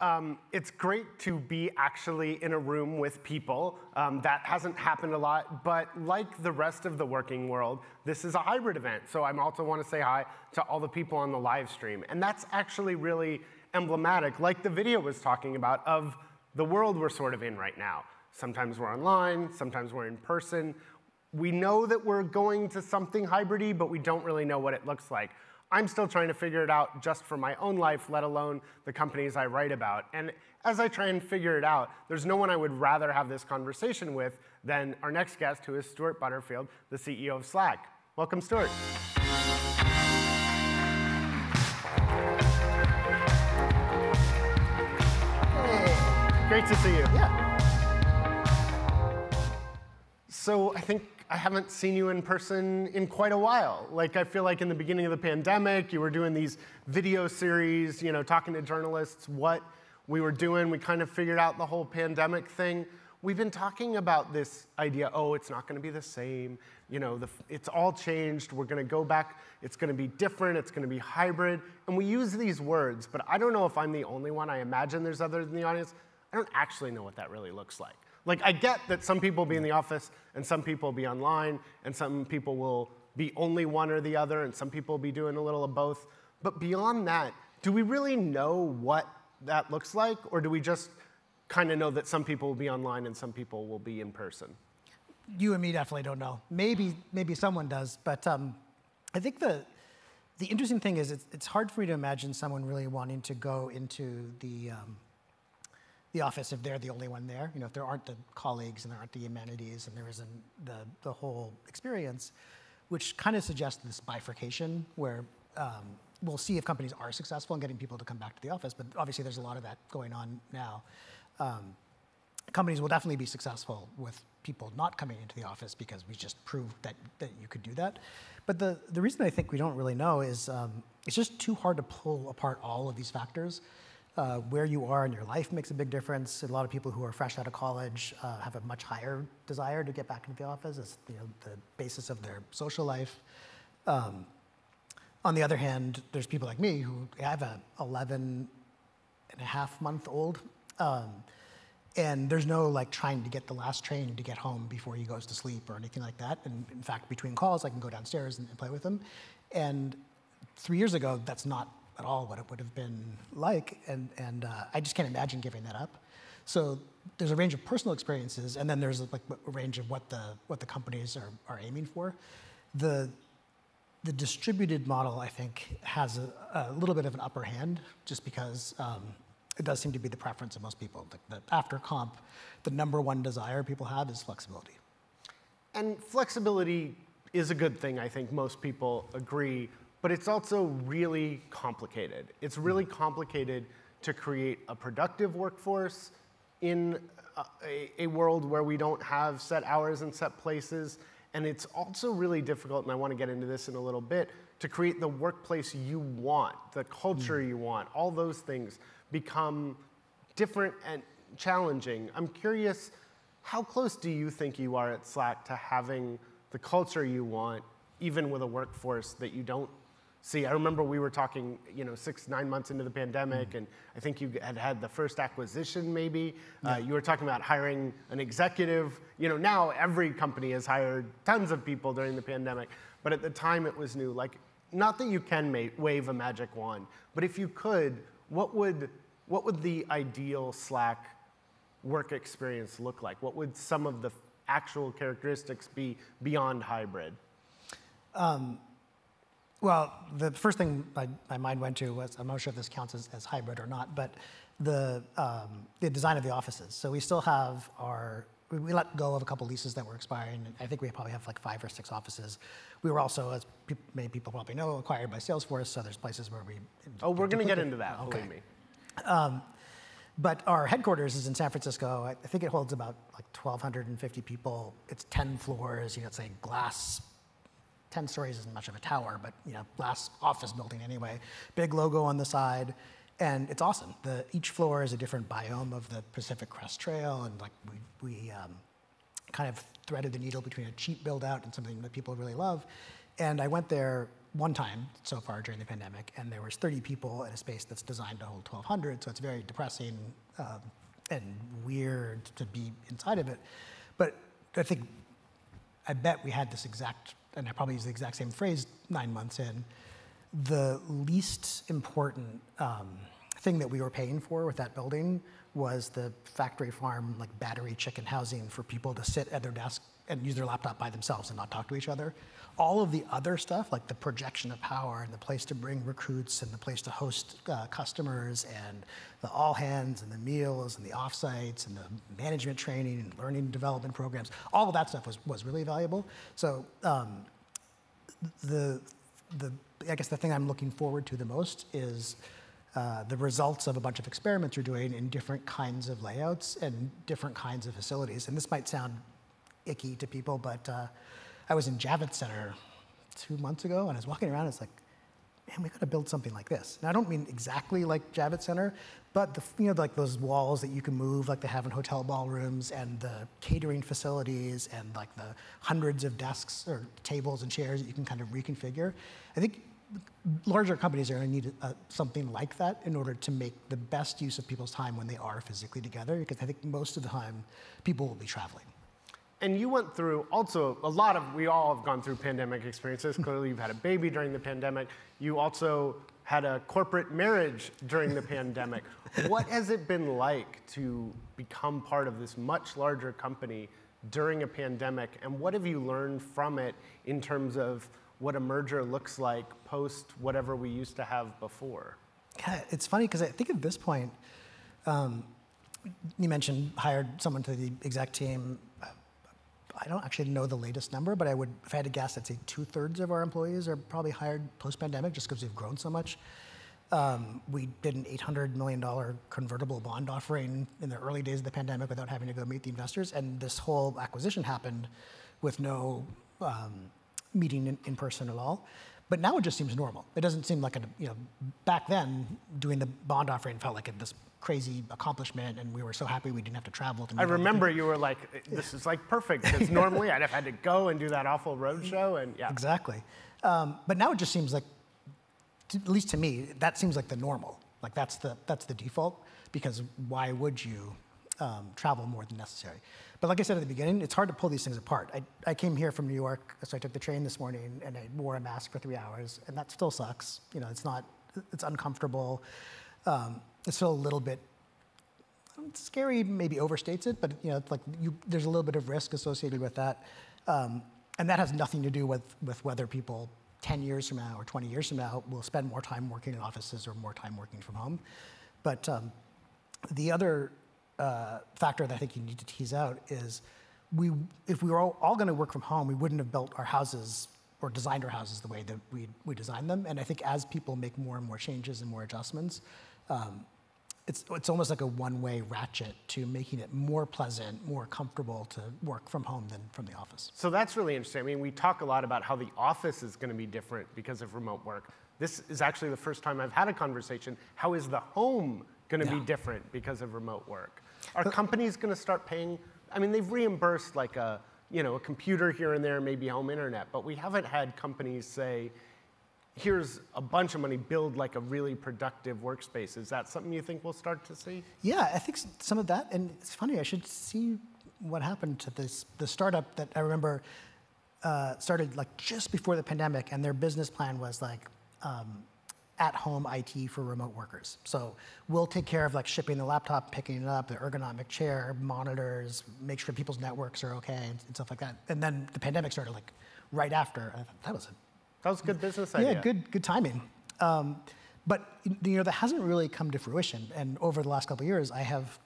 Um, it's great to be actually in a room with people. Um, that hasn't happened a lot, but like the rest of the working world, this is a hybrid event. So I also want to say hi to all the people on the live stream. And that's actually really emblematic, like the video was talking about, of the world we're sort of in right now. Sometimes we're online, sometimes we're in person. We know that we're going to something hybridy, but we don't really know what it looks like. I'm still trying to figure it out just for my own life, let alone the companies I write about. And as I try and figure it out, there's no one I would rather have this conversation with than our next guest, who is Stewart Butterfield, the CEO of Slack. Welcome, Stewart. Hey. Great to see you. Yeah. So I think I haven't seen you in person in quite a while. Like I feel like in the beginning of the pandemic, you were doing these video series, you know, talking to journalists what we were doing. We kind of figured out the whole pandemic thing. We've been talking about this idea, oh, it's not going to be the same. You know, the, it's all changed. We're going to go back. It's going to be different. It's going to be hybrid. And we use these words, but I don't know if I'm the only one. I imagine there's others in the audience. I don't actually know what that really looks like. Like, I get that some people will be in the office and some people will be online and some people will be only one or the other and some people will be doing a little of both. But beyond that, do we really know what that looks like or do we just kind of know that some people will be online and some people will be in person? You and me definitely don't know. Maybe, maybe someone does, but um, I think the, the interesting thing is it's, it's hard for me to imagine someone really wanting to go into the, um, the office if they're the only one there. You know, if there aren't the colleagues and there aren't the amenities and there isn't the, the whole experience, which kind of suggests this bifurcation where um, we'll see if companies are successful in getting people to come back to the office, but obviously there's a lot of that going on now. Um, companies will definitely be successful with people not coming into the office because we just proved that, that you could do that. But the, the reason I think we don't really know is um, it's just too hard to pull apart all of these factors. Uh, where you are in your life makes a big difference. A lot of people who are fresh out of college uh, have a much higher desire to get back into the office. It's you know, the basis of their social life. Um, on the other hand, there's people like me who I have a 11 and a half month old. Um, and there's no like trying to get the last train to get home before he goes to sleep or anything like that. And in fact, between calls, I can go downstairs and, and play with him. And three years ago, that's not at all what it would have been like, and, and uh, I just can't imagine giving that up. So there's a range of personal experiences, and then there's like a range of what the, what the companies are, are aiming for. The, the distributed model, I think, has a, a little bit of an upper hand, just because um, it does seem to be the preference of most people. The after comp, the number one desire people have is flexibility. And flexibility is a good thing, I think most people agree but it's also really complicated. It's really complicated to create a productive workforce in a, a, world where we don't have set hours and set places. And it's also really difficult, and I want to get into this in a little bit, to create the workplace you want, the culture mm. you want. All those things become different and challenging. I'm curious, how close do you think you are at Slack to having the culture you want, even with a workforce that you don't see. I remember we were talking, you know, six, nine months into the pandemic, mm-hmm. and I think you had had the first acquisition maybe. Uh, yeah. Uh, you were talking about hiring an executive. You know, now every company has hired tons of people during the pandemic, but at the time it was new. Like, not that you can ma- wave a magic wand, but if you could, what would, what would the ideal Slack work experience look like? What would some of the actual characteristics be beyond hybrid? Um, well, the first thing my, my mind went to was, I'm not sure if this counts as, as hybrid or not, but the, um, the design of the offices. So we still have our, we, we let go of a couple leases that were expiring. I think we probably have like five or six offices. We were also, as pe many people probably know, acquired by Salesforce, so there's places where we. Oh, we're going to get into that, okay. believe me. Um, but our headquarters is in San Francisco. I think it holds about like 1,250 people. It's 10 floors. You know, it's a glass 10 stories isn't much of a tower, but you know, glass office building anyway. Big logo on the side, and it's awesome. The, each floor is a different biome of the Pacific Crest Trail, and like we, we um, kind of threaded the needle between a cheap build out and something that people really love. And I went there one time so far during the pandemic, and there was 30 people in a space that's designed to hold 1,200, so it's very depressing um, and weird to be inside of it. But I think, I bet we had this exact, and I probably use the exact same phrase nine months in, the least important um, thing that we were paying for with that building was the factory farm, like battery chicken housing for people to sit at their desk and use their laptop by themselves and not talk to each other. All of the other stuff, like the projection of power and the place to bring recruits and the place to host uh, customers and the all hands and the meals and the offsites and the management training and learning and development programs, all of that stuff was, was really valuable. So um, the, the, I guess the thing I'm looking forward to the most is uh, the results of a bunch of experiments you're doing in different kinds of layouts and different kinds of facilities. And this might sound icky to people, but uh, I was in Javits Center two months ago, and I was walking around. It's like, man, we got to build something like this. And I don't mean exactly like Javits Center, but the, you know, like those walls that you can move, like they have in hotel ballrooms, and the catering facilities, and like the hundreds of desks or tables and chairs that you can kind of reconfigure. I think larger companies are going to need uh, something like that in order to make the best use of people's time when they are physically together, because I think most of the time people will be traveling. And you went through also a lot of, we all have gone through pandemic experiences. Clearly, you've had a baby during the pandemic. You also had a corporate marriage during the pandemic. What has it been like to become part of this much larger company during a pandemic? And what have you learned from it in terms of what a merger looks like post whatever we used to have before? Yeah, it's funny because I think at this point, um, you mentioned hired someone to the exec team. I don't actually know the latest number, but I would, if I had to guess, I'd say two thirds of our employees are probably hired post pandemic just because we've grown so much. Um, we did an $800 million convertible bond offering in the early days of the pandemic without having to go meet the investors. And this whole acquisition happened with no um, meeting in, in, person at all. But now it just seems normal. It doesn't seem like a, you know, back then doing the bond offering felt like it this crazy accomplishment and we were so happy we didn't have to travel to I remember you were like, this is like perfect because normally I'd have had to go and do that awful road show and yeah. Exactly. Um, but now it just seems like, to, at least to me, that seems like the normal. Like that's the, that's the default because why would you um, travel more than necessary? But like I said at the beginning, it's hard to pull these things apart. I, I came here from New York, so I took the train this morning and I wore a mask for three hours, and that still sucks. You know, it's not, it's uncomfortable. Um, it's still a little bit scary, maybe overstates it, but you know, like you, there's a little bit of risk associated with that. Um, and that has nothing to do with, with whether people 10 years from now or 20 years from now will spend more time working in offices or more time working from home. But um, the other uh, factor that I think you need to tease out is we, if we were all, all going to work from home, we wouldn't have built our houses or designed our houses the way that we, we designed them. And I think as people make more and more changes and more adjustments, um, it's, it's almost like a one-way ratchet to making it more pleasant, more comfortable to work from home than from the office. So that's really interesting. I mean, we talk a lot about how the office is going to be different because of remote work. This is actually the first time I've had a conversation. How is the home going to yeah. be different because of remote work? Are companies going to start paying? I mean, they've reimbursed like a you know a computer here and there, maybe home internet, but we haven't had companies say, "Here's a bunch of money, build like a really productive workspace." Is that something you think we'll start to see? Yeah, I think some of that. And it's funny, I should see what happened to this the startup that I remember uh, started like just before the pandemic, and their business plan was like. Um, at-home IT for remote workers. So we'll take care of like shipping the laptop, picking it up, the ergonomic chair, monitors, make sure people's networks are okay and, and stuff like that. And then the pandemic started like right after. that was a that was good business idea. Yeah, good good timing. Um, but you know that hasn't really come to fruition. And over the last couple of years, I have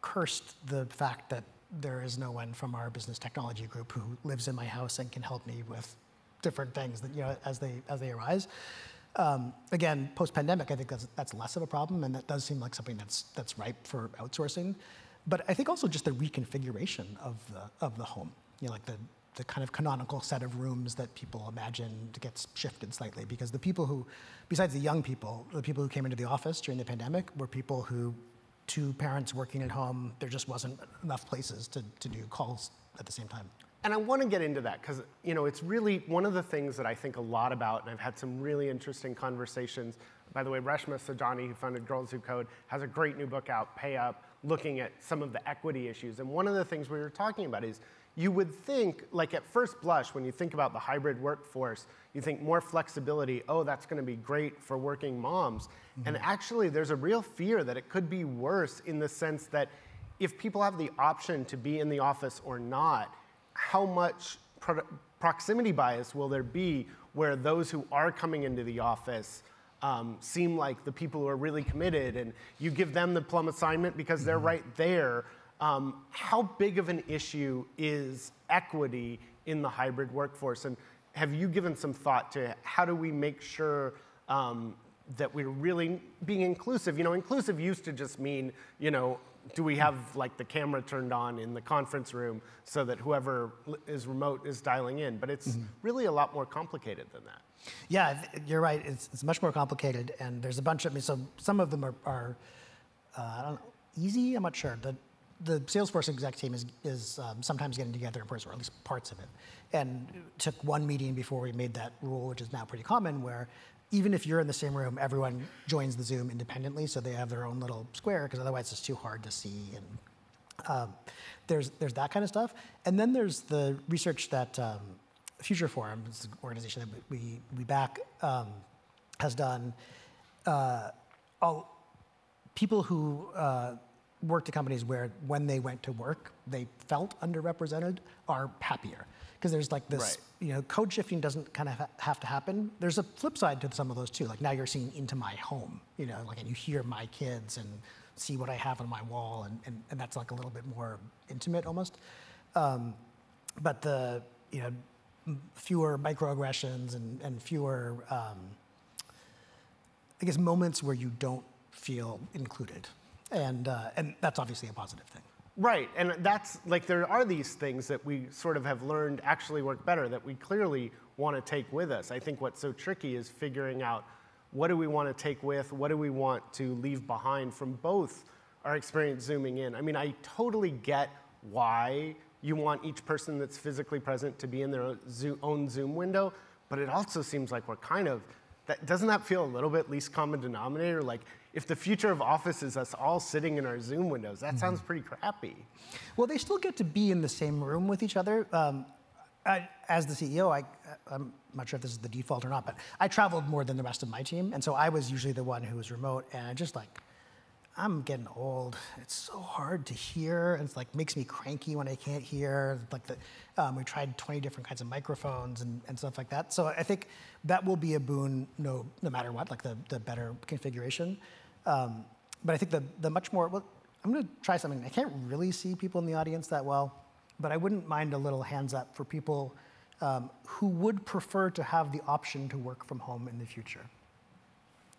cursed the fact that there is no one from our business technology group who lives in my house and can help me with different things that you know as they as they arise. Um, again, post-pandemic, I think that's, that's less of a problem, and that does seem like something that's, that's ripe for outsourcing. But I think also just the reconfiguration of the, of the home, you know, like the, the kind of canonical set of rooms that people imagine gets shifted slightly because the people who, besides the young people, the people who came into the office during the pandemic were people who, two parents working at home, there just wasn't enough places to, to do calls at the same time. And I want to get into that because you know it's really one of the things that I think a lot about, and I've had some really interesting conversations. By the way, Reshma Saujani, who founded Girls Who Code, has a great new book out, Pay Up, looking at some of the equity issues. And one of the things we were talking about is you would think, like at first blush, when you think about the hybrid workforce, you think more flexibility, oh, that's going to be great for working moms. Mm-hmm. And actually, there's a real fear that it could be worse in the sense that if people have the option to be in the office or not, how much pro- proximity bias will there be where those who are coming into the office um, seem like the people who are really committed and you give them the plum assignment because they're right there? Um, how big of an issue is equity in the hybrid workforce? And have you given some thought to how do we make sure um, that we're really being inclusive? You know, inclusive used to just mean, you know, do we have like the camera turned on in the conference room so that whoever is remote is dialing in? But it's mm-hmm. really a lot more complicated than that. Yeah, you're right. It's, it's much more complicated, and there's a bunch of. I mean, so some of them are, are uh, I don't know, easy. I'm not sure. The, the Salesforce exec team is, is um, sometimes getting together in person, or at least parts of it. And took one meeting before we made that rule, which is now pretty common, where even if you're in the same room, everyone joins the Zoom independently, so they have their own little square, because otherwise it's too hard to see. And um, there's there's that kind of stuff, and then there's the research that um, Future Forum, this organization that we we back, um, has done. Uh, all people who uh, worked at companies where when they went to work they felt underrepresented are happier because there's like this, right. you know, code shifting doesn't kind of ha- have to happen. There's a flip side to some of those too. Like now you're seeing into my home, you know, like and you hear my kids and see what I have on my wall, and, and, and that's like a little bit more intimate almost. Um, but the, you know, fewer microaggressions and, and fewer, um, I guess, moments where you don't feel included. And, uh, and that's obviously a positive thing. Right, and that's like there are these things that we sort of have learned actually work better that we clearly want to take with us. I think what's so tricky is figuring out what do we want to take with, what do we want to leave behind from both our experience zooming in. I mean, I totally get why you want each person that's physically present to be in their own Zoom window, but it also seems like we're kind of that doesn't that feel a little bit least common denominator? Like if the future of office is us all sitting in our Zoom windows, that mm-hmm. sounds pretty crappy. Well, they still get to be in the same room with each other. Um, I, as the CEO, I, I'm not sure if this is the default or not, but I traveled more than the rest of my team, and so I was usually the one who was remote, and I just like I'm getting old. It's so hard to hear. It's like makes me cranky when I can't hear. Like the, um, we tried 20 different kinds of microphones and, and stuff like that. So I think that will be a boon no, no matter what, like the, the better configuration. Um, but I think the, the much more, well, I'm gonna try something. I can't really see people in the audience that well, but I wouldn't mind a little hands up for people um, who would prefer to have the option to work from home in the future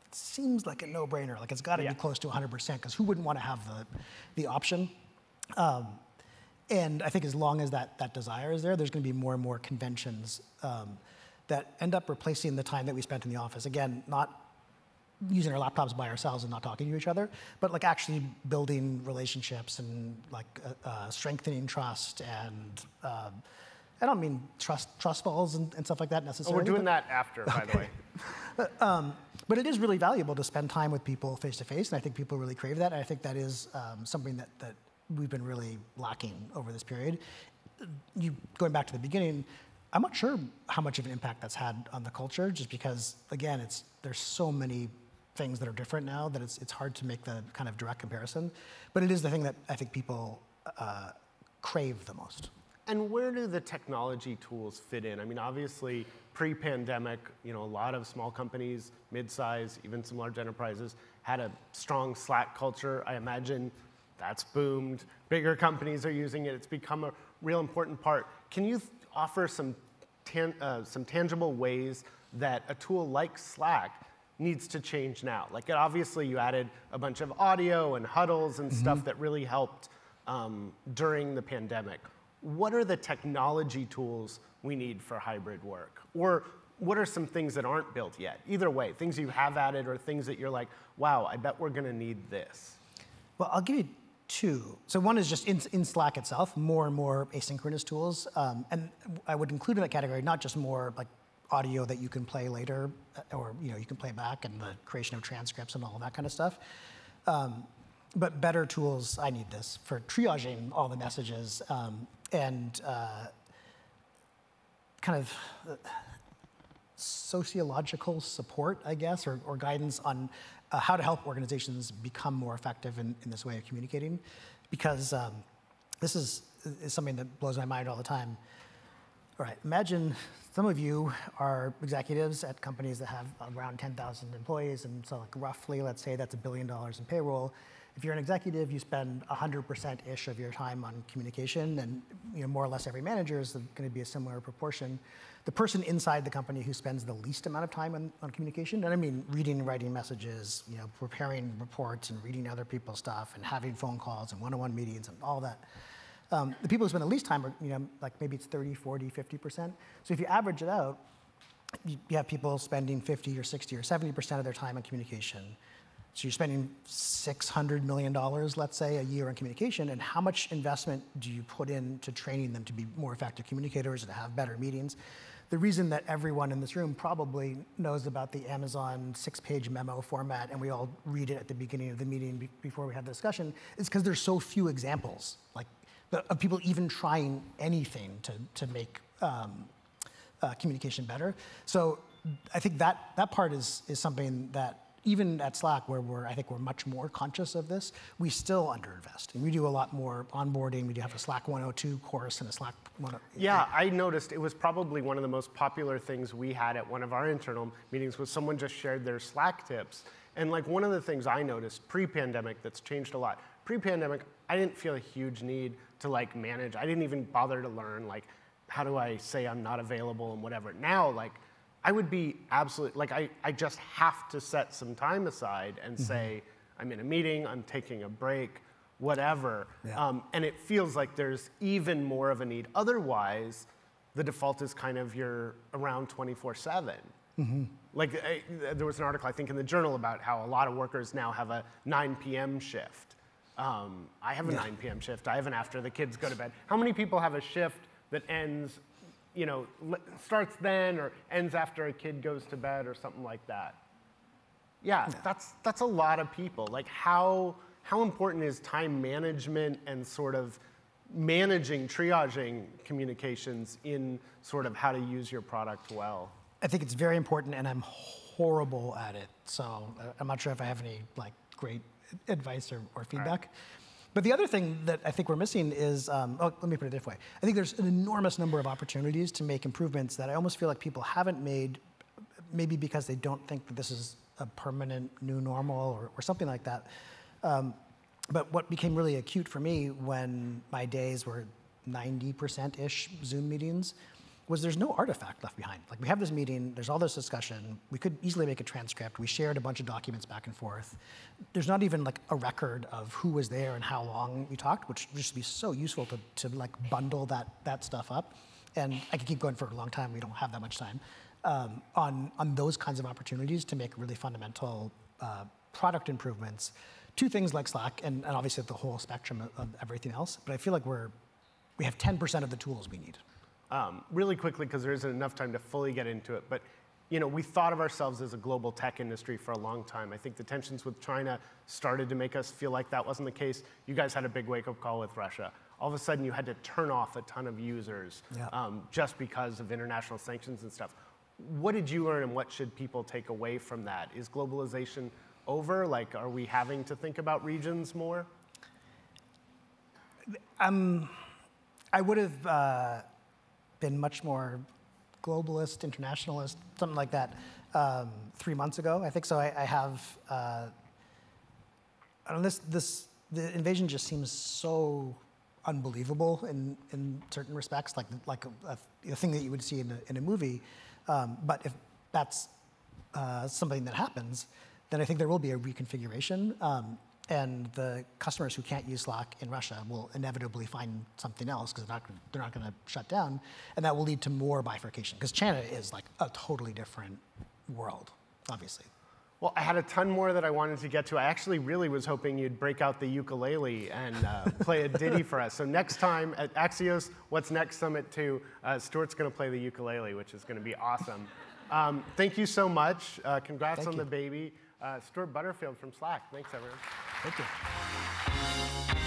It seems like a no-brainer. Like it's got to yeah. be close to 100% because who wouldn't want to have the, the option? Um, and I think as long as that, that desire is there, there's going to be more and more conventions um, that end up replacing the time that we spent in the office. Again, not using our laptops by ourselves and not talking to each other, but like actually building relationships and like uh, uh, strengthening trust and. Uh, I don't mean trust trust falls and, and, stuff like that necessarily. Oh, we're doing that after, by the way. um, but it is really valuable to spend time with people face to face, and I think people really crave that. And I think that is um, something that, that we've been really lacking over this period. You going back to the beginning, I'm not sure how much of an impact that's had on the culture, just because again, it's there's so many things that are different now that it's it's hard to make the kind of direct comparison. But it is the thing that I think people uh, crave the most. And where do the technology tools fit in? I mean, obviously, pre-pandemic, you know, a lot of small companies, mid-size, even some large enterprises had a strong Slack culture. I imagine that's boomed. Bigger companies are using it. It's become a real important part. Can you offer some, tan- uh, some tangible ways that a tool like Slack needs to change now? Like, obviously, you added a bunch of audio and huddles and mm-hmm. stuff that really helped um, during the pandemic what are the technology tools we need for hybrid work? Or what are some things that aren't built yet? Either way, things you have added or things that you're like, wow, I bet we're going to need this. Well, I'll give you two. So one is just in, in Slack itself, more and more asynchronous tools, um, and I would include in that category not just more like audio that you can play later, uh, or you know you can play back, and the creation of transcripts and all of that kind of stuff. Um, but better tools, I need this for triaging all the messages um, and uh, kind of uh, sociological support, I guess, or, or guidance on uh, how to help organizations become more effective in, in this way of communicating. Because um, this is, is something that blows my mind all the time. All right, imagine some of you are executives at companies that have around 10,000 employees, and so like roughly, let's say that's a billion dollars in payroll. If you're an executive, you spend 100%-ish of your time on communication, and you know, more or less every manager is going to be a similar proportion. The person inside the company who spends the least amount of time on, on communication, and I mean reading and writing messages, you know, preparing reports and reading other people's stuff and having phone calls and one-on-one meetings and all that. Um, the people who spend the least time are, you know, like maybe it's 30, 40, 50%. So if you average it out, you, you have people spending 50 or 60 or 70% of their time on communication. So you're spending $600 million, let's say, a year on communication, and how much investment do you put into training them to be more effective communicators and to have better meetings? The reason that everyone in this room probably knows about the Amazon six-page memo format, and we all read it at the beginning of the meeting be before we have the discussion, is because there's so few examples, like of people even trying anything to, to make um, uh, communication better. So I think that, that part is, is something that even at Slack, where we're, I think we're much more conscious of this, we still underinvest. And we do a lot more onboarding. We do have a Slack 102 course and a Slack 102. Yeah, I noticed it was probably one of the most popular things we had at one of our internal meetings was someone just shared their Slack tips. And like one of the things I noticed pre-pandemic that's changed a lot. Pre-pandemic, I didn't feel a huge need to like manage. I didn't even bother to learn like how do I say I'm not available and whatever. Now, like I would be absolutely, like, I, I just have to set some time aside and mm-hmm. say, I'm in a meeting, I'm taking a break, whatever. Yeah. Um, and it feels like there's even more of a need. Otherwise, the default is kind of you're around 24 7. Mm-hmm. Like, I, there was an article, I think, in the journal about how a lot of workers now have a 9 p.m. shift. Um, I have a yeah. 9 p.m. shift. I have an after the kids go to bed. How many people have a shift that ends you know, starts then or ends after a kid goes to bed or something like that. Yeah, yeah, that's that's a lot of people. Like how how important is time management and sort of managing triaging communications in sort of how to use your product well? I think it's very important and I'm horrible at it. So uh, I'm not sure if I have any like great advice or, or feedback. But the other thing that I think we're missing is, um, oh, let me put it this way. I think there's an enormous number of opportunities to make improvements that I almost feel like people haven't made, maybe because they don't think that this is a permanent new normal or, or something like that. Um, but what became really acute for me when my days were 90%-ish Zoom meetings was there's no artifact left behind. Like we have this meeting, there's all this discussion, we could easily make a transcript, we shared a bunch of documents back and forth. There's not even like a record of who was there and how long we talked, which would just be so useful to, to like bundle that, that stuff up. And I could keep going for a long time, we don't have that much time, um, on, on those kinds of opportunities to make really fundamental uh, product improvements to things like Slack and, and obviously the whole spectrum of, of everything else. But I feel like we're, we have 10% of the tools we need. Um, really quickly, because there isn't enough time to fully get into it, but you know, we thought of ourselves as a global tech industry for a long time. I think the tensions with China started to make us feel like that wasn't the case. You guys had a big wake-up call with Russia. All of a sudden, you had to turn off a ton of users yeah. um, just because of international sanctions and stuff. What did you learn, and what should people take away from that? Is globalization over? Like, are we having to think about regions more? Um, I would have. Uh, been much more globalist, internationalist, something like that, um, three months ago. I think so. I, I have. Uh, I don't know, this this the invasion just seems so unbelievable in in certain respects, like like a, a, a thing that you would see in a, in a movie. Um, but if that's uh, something that happens, then I think there will be a reconfiguration. Um, and the customers who can't use Slack in Russia will inevitably find something else because they're not, they're not going to shut down. And that will lead to more bifurcation because China is like a totally different world, obviously. Well, I had a ton more that I wanted to get to. I actually really was hoping you'd break out the ukulele and uh, play a ditty for us. So next time at Axios What's Next Summit 2, uh, Stewart's going to play the ukulele, which is going to be awesome. Um, thank you so much. Uh, congrats Thank on you. the baby. Uh, Stewart Butterfield from Slack. Thanks, everyone. Thank you.